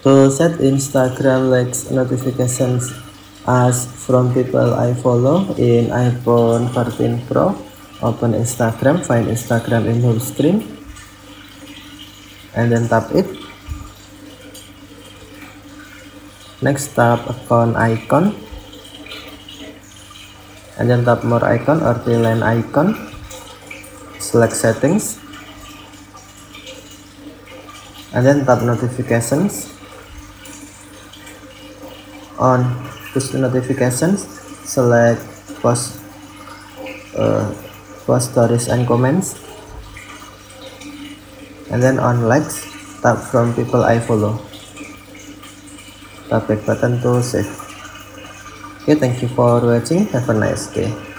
To set Instagram likes notifications as from people I follow in iPhone 13 Pro, open Instagram, find Instagram in home screen, and then tap it. Next tap account icon, and then tap more icon or the line icon, select settings, and then tap notifications on push notifications select post uh, post stories and comments and then on likes tap from people I follow. Tap back button to save. Okay thank you for watching. Have a nice day